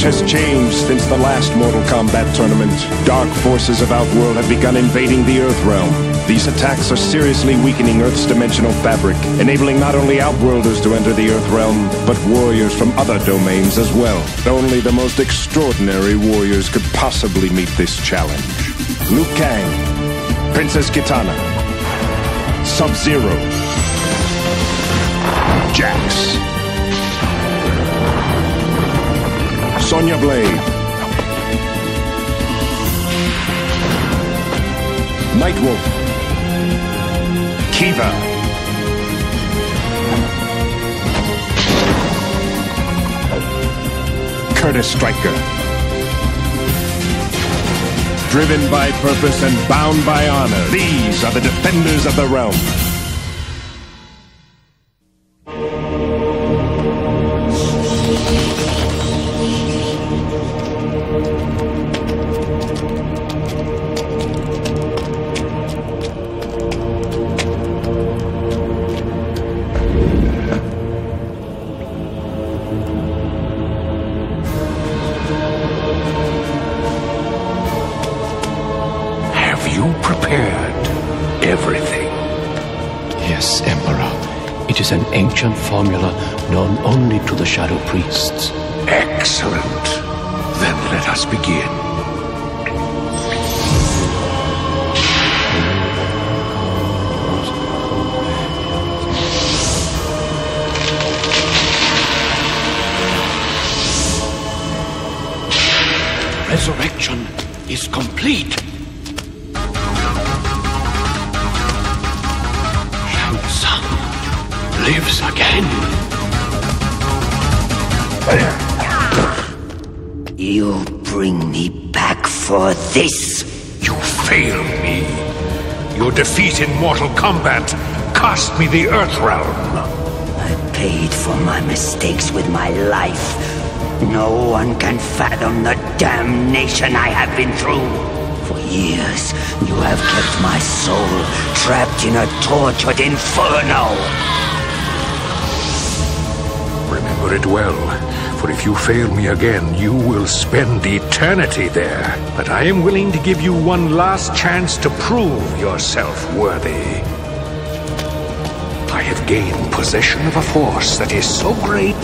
Much has changed since the last Mortal Kombat tournament. Dark forces of Outworld have begun invading the Earth realm. These attacks are seriously weakening Earth's dimensional fabric, enabling not only Outworlders to enter the Earth realm, but warriors from other domains as well. Only the most extraordinary warriors could possibly meet this challenge. Liu Kang, Princess Kitana, Sub-Zero, Jax, Sonya Blade, Nightwolf, Kiva, Curtis Stryker. Driven by purpose and bound by honor, these are the defenders of the realm. An ancient formula known only to the Shadow Priests. Excellent. Then let us begin. Resurrection is complete. Lives again. You bring me back for this. You failed me. Your defeat in Mortal Kombat cost me the Earth Realm. I paid for my mistakes with my life. No one can fathom the damnation I have been through. For years, you have kept my soul trapped in a tortured inferno. Remember it well, for if you fail me again, you will spend eternity there. But I am willing to give you one last chance to prove yourself worthy. I have gained possession of a force that is so great,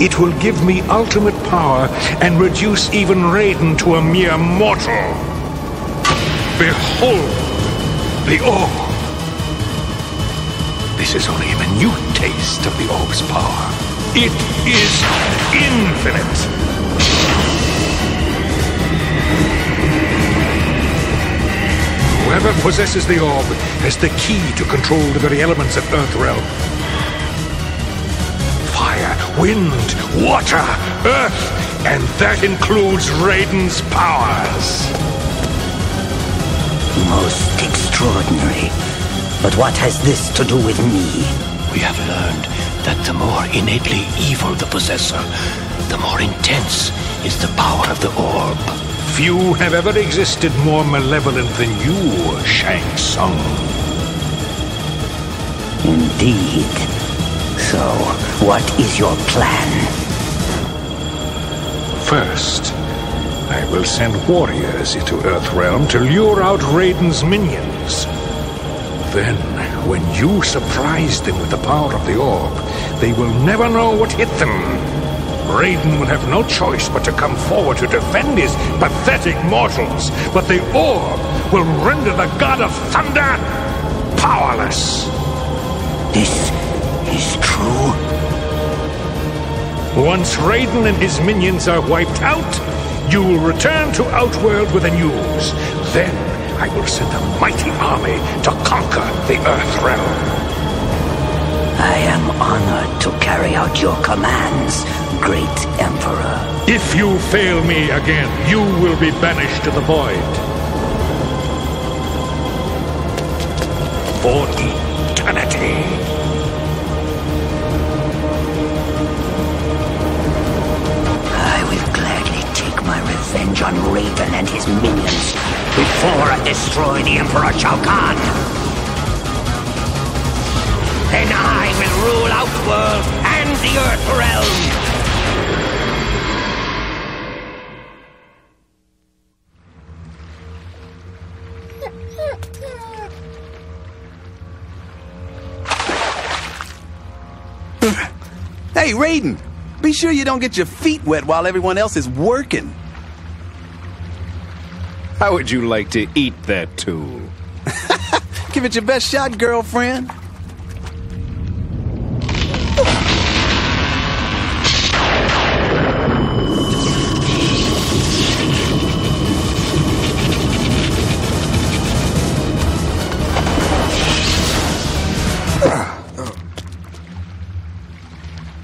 it will give me ultimate power and reduce even Raiden to a mere mortal. Behold the orb. This is only a minute taste of the orb's power. It is infinite. Whoever possesses the orb has the key to control the very elements of Earthrealm. Fire, wind, water, earth, and that includes Raiden's powers. Most extraordinary. But what has this to do with me? We have learned that the more innately evil the possessor, the more intense is the power of the orb. Few have ever existed more malevolent than you, Shang Tsung. Indeed. So, what is your plan? First, I will send warriors into Earthrealm to lure out Raiden's minions. Then, when you surprise them with the power of the orb, they will never know what hit them. Raiden will have no choice but to come forward to defend his pathetic mortals, but the orb will render the god of thunder powerless. This is true? Once Raiden and his minions are wiped out, you will return to Outworld with the news. Then I will send a mighty army to conquer the Earth Realm. I am honored to carry out your commands, great Emperor. If you fail me again, you will be banished to the void. For eternity. I will gladly take my revenge on Raiden and his minions before I destroy the Emperor Shao Kahn. Then I will rule out the world and the Earth realm. hey, Raiden, be sure you don't get your feet wet while everyone else is working. How would you like to eat that tool? Give it your best shot, girlfriend.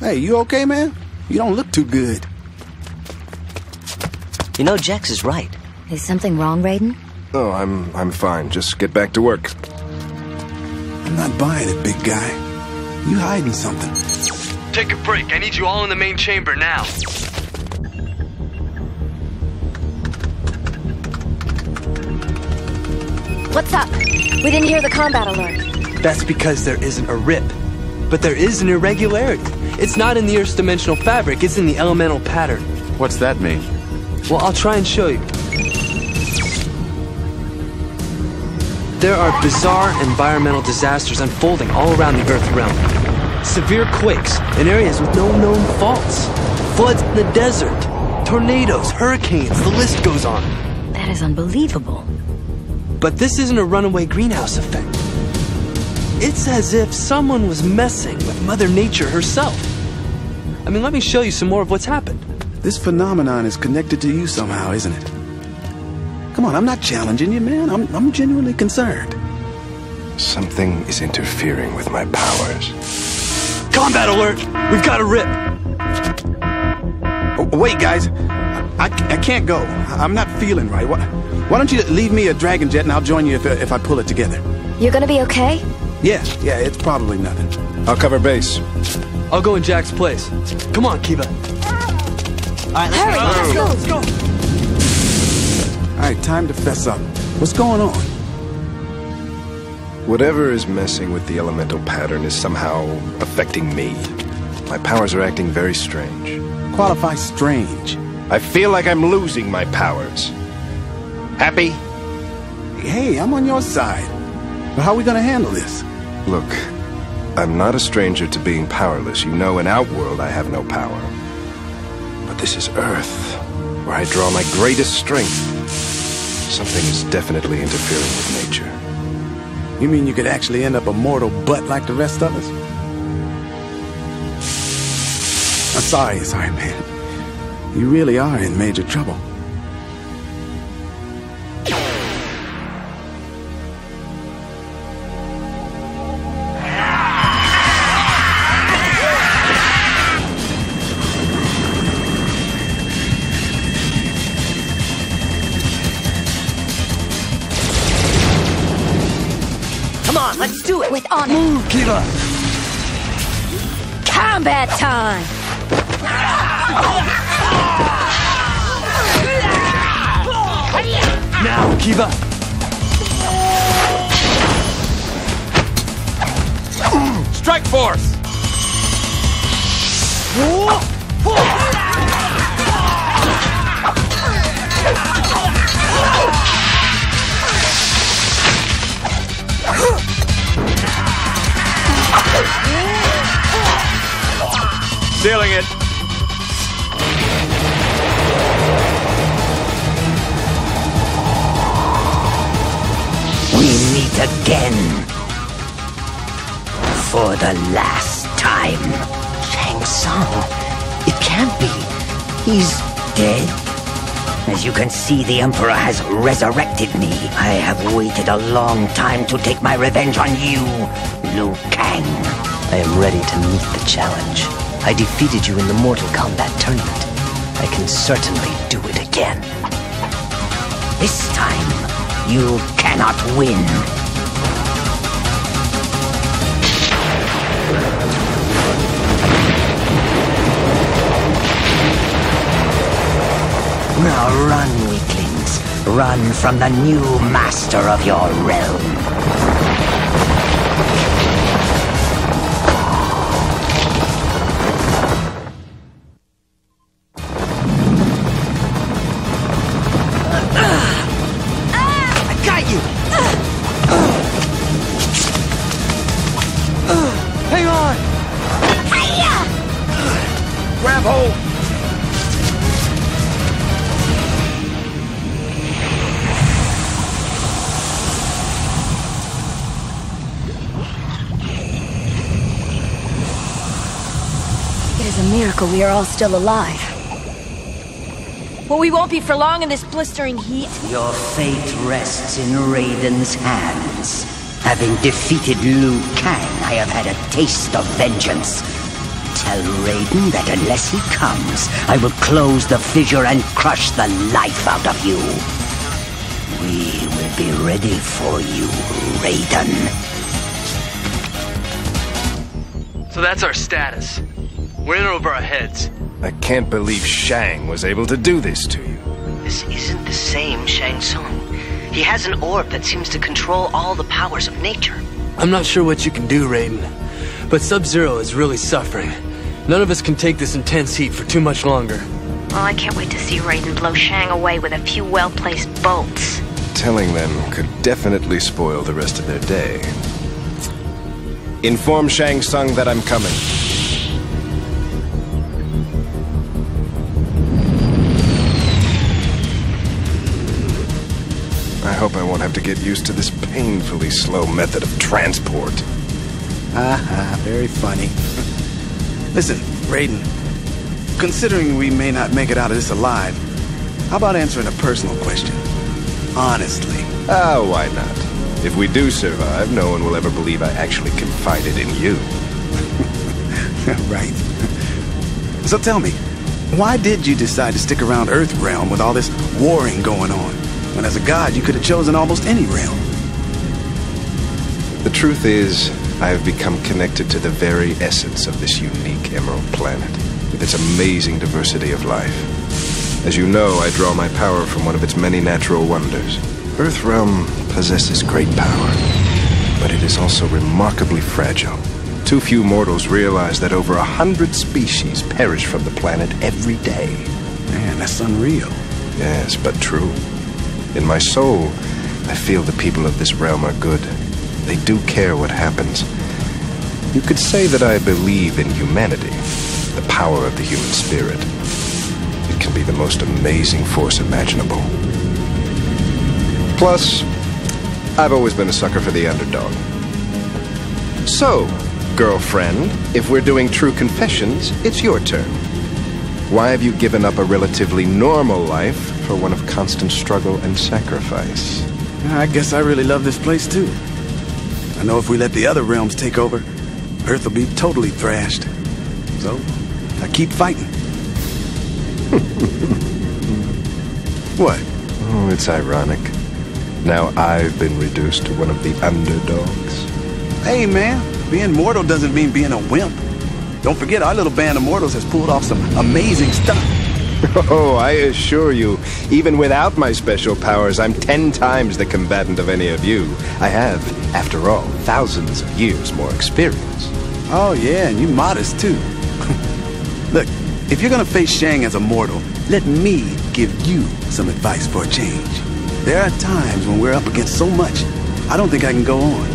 Hey, you okay, man? You don't look too good. You know, Jax is right. Is something wrong, Raiden? Oh, I'm I'm fine. Just get back to work. I'm not buying it, big guy. You hiding something. Take a break. I need you all in the main chamber now. What's up? We didn't hear the combat alert. That's because there isn't a rip. But there is an irregularity. It's not in the Earth's dimensional fabric, it's in the elemental pattern. What's that mean? Well, I'll try and show you. There are bizarre environmental disasters unfolding all around the Earth realm. Severe quakes in areas with no known faults. Floods in the desert. Tornadoes, hurricanes, the list goes on. That is unbelievable. But this isn't a runaway greenhouse effect. It's as if someone was messing with Mother Nature herself. I mean, let me show you some more of what's happened. This phenomenon is connected to you somehow, isn't it? Come on, I'm not challenging you, man. I'm, I'm genuinely concerned. Something is interfering with my powers. Combat alert! We've got a rip! Oh, wait, guys. I, I can't go. I'm not feeling right. Why, why don't you leave me a Dragon Jet and I'll join you if, if I pull it together? You're gonna be okay? Yeah, yeah, it's probably nothing. I'll cover base. I'll go in Jax's place. Come on, Kiva. Hurry, let's go. Let's go! All right, time to fess up. What's going on? Whatever is messing with the elemental pattern is somehow affecting me. My powers are acting very strange. Qualify strange. I feel like I'm losing my powers. Happy? Hey, I'm on your side. But how are we gonna handle this? Look, I'm not a stranger to being powerless. You know, in Outworld, I have no power. But this is Earth, where I draw my greatest strength. Something is definitely interfering with nature. You mean you could actually end up a mortal butt like the rest of us? I'm sorry, sorry, man. You really are in major trouble. Do it with. Move, Kiva! Combat time! Now, Kiva! Strike force! Sealing it. We meet again. For the last time. Shang Tsung. It can't be. He's dead. As you can see, the Emperor has resurrected me. I have waited a long time to take my revenge on you, Liu Kang. I am ready to meet the challenge. I defeated you in the Mortal Kombat tournament. I can certainly do it again. This time, you cannot win. Now run, weaklings. Run from the new master of your realm. We are all still alive. Well, we won't be for long in this blistering heat. Your fate rests in Raiden's hands. Having defeated Liu Kang, I have had a taste of vengeance. Tell Raiden that unless he comes, I will close the fissure and crush the life out of you. We will be ready for you, Raiden. So that's our status. We're in over our heads. I can't believe Shang was able to do this to you. This isn't the same Shang Tsung. He has an orb that seems to control all the powers of nature. I'm not sure what you can do, Raiden, but Sub-Zero is really suffering. None of us can take this intense heat for too much longer. Well, I can't wait to see Raiden blow Shang away with a few well-placed bolts. Telling them could definitely spoil the rest of their day. Inform Shang Tsung that I'm coming. Hope I won't have to get used to this painfully slow method of transport. Ah, very funny. Listen, Raiden, considering we may not make it out of this alive, how about answering a personal question? Honestly. Ah, why not? If we do survive, no one will ever believe I actually confided in you. right. So tell me, why did you decide to stick around Earthrealm with all this warring going on? When as a god, you could have chosen almost any realm. The truth is, I have become connected to the very essence of this unique Emerald Planet, with its amazing diversity of life. As you know, I draw my power from one of its many natural wonders. Earthrealm possesses great power, but it is also remarkably fragile. Too few mortals realize that over a hundred species perish from the planet every day. Man, that's unreal. Yes, but true. In my soul, I feel the people of this realm are good. They do care what happens. You could say that I believe in humanity, the power of the human spirit. It can be the most amazing force imaginable. Plus, I've always been a sucker for the underdog. So, girlfriend, if we're doing true confessions, it's your turn. Why have you given up a relatively normal life for one of constant struggle and sacrifice? I guess I really love this place too. I know if we let the other realms take over, Earth will be totally thrashed. So, I keep fighting. what? Oh, it's ironic. Now I've been reduced to one of the underdogs. Hey, man, being mortal doesn't mean being a wimp. Don't forget, our little band of mortals has pulled off some amazing stuff. Oh, I assure you, even without my special powers, I'm ten times the combatant of any of you. I have, after all, thousands of years more experience. Oh, yeah, and you're modest too. Look, if you're gonna face Shang as a mortal, let me give you some advice for a change. There are times when we're up against so much, I don't think I can go on.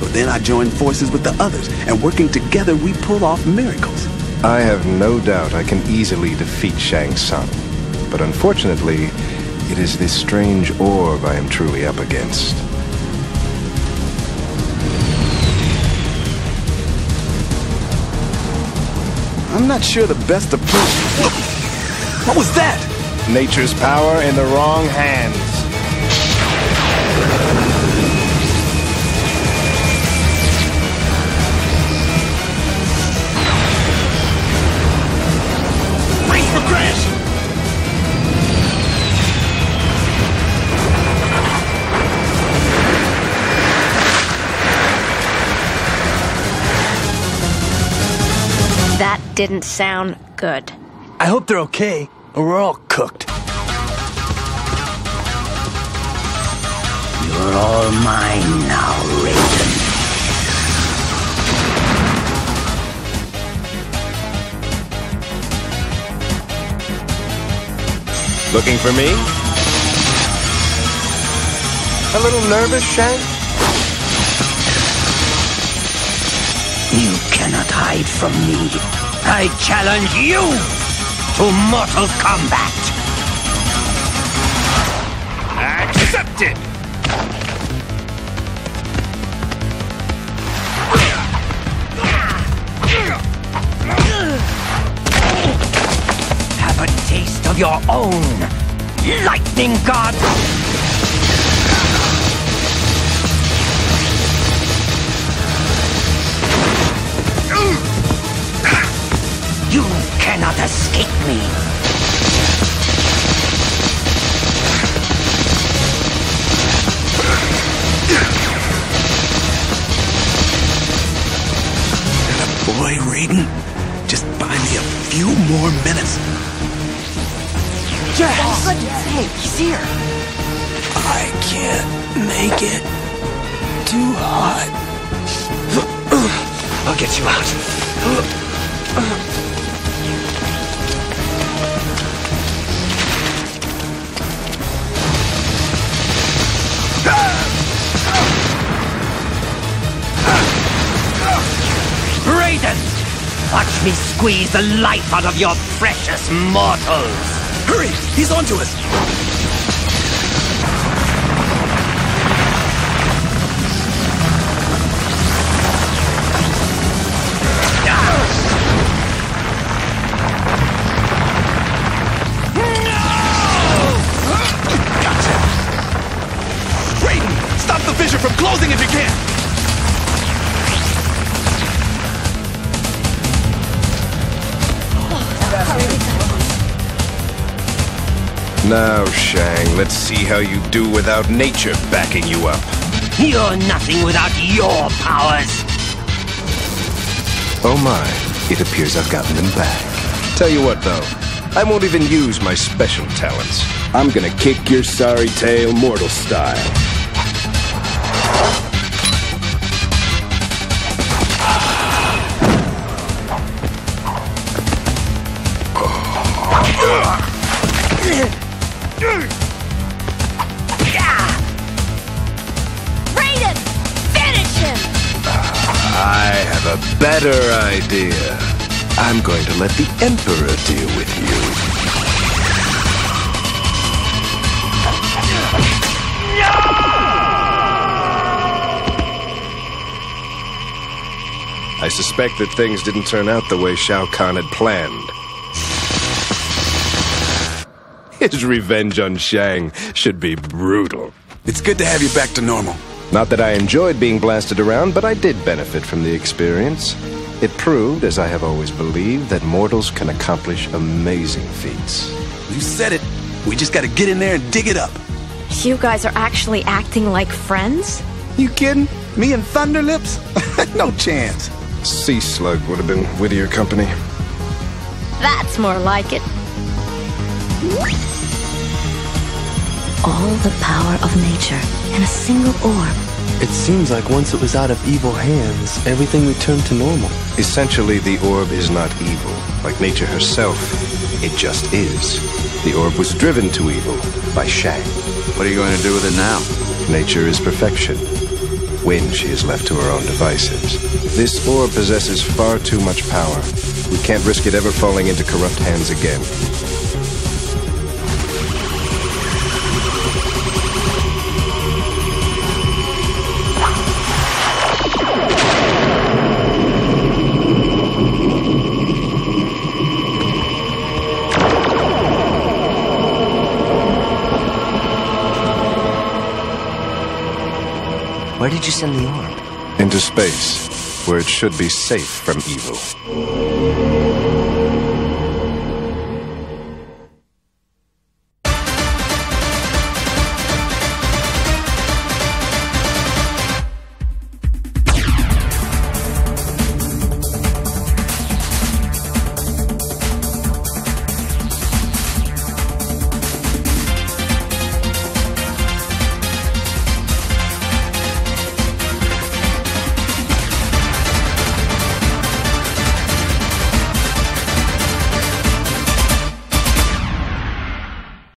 But then I join forces with the others, and working together, we pull off miracles. I have no doubt I can easily defeat Shang Tsung. But unfortunately, it is this strange orb I am truly up against. I'm not sure the best approach. What was that? Nature's power in the wrong hands. Didn't sound good. I hope they're okay, or we're all cooked. You're all mine now, Raiden. Looking for me? A little nervous, Shang? You cannot hide from me. I challenge you to mortal combat. Accepted! Have a taste of your own, lightning god. Cannot escape me. Boy, Raiden, just buy me a few more minutes. Hey, he's here. I can't make it too hot. I'll get you out. Squeeze the life out of your precious mortals! Hurry! He's onto us! Now, Shang, let's see how you do without nature backing you up. You're nothing without your powers! Oh my, it appears I've gotten them back. Tell you what, though, I won't even use my special talents. I'm gonna kick your sorry tail mortal style. Raiden! Finish him! I have a better idea. I'm going to let the Emperor deal with you. I suspect that things didn't turn out the way Shao Kahn had planned. His revenge on Shang should be brutal. It's good to have you back to normal. Not that I enjoyed being blasted around, but I did benefit from the experience. It proved, as I have always believed, that mortals can accomplish amazing feats. You said it. We just gotta get in there and dig it up. You guys are actually acting like friends? You kidding? Me and Thunderlips? no chance. Sea Slug would have been wittier company. That's more like it. All the power of nature in a single orb. It seems like once it was out of evil hands, everything returned to normal. Essentially, the orb is not evil. Like nature herself, it just is. The orb was driven to evil by Shang. What are you going to do with it now? Nature is perfection when she is left to her own devices. This orb possesses far too much power. We can't risk it ever falling into corrupt hands again. Where did you send the orb? Into space, where it should be safe from evil.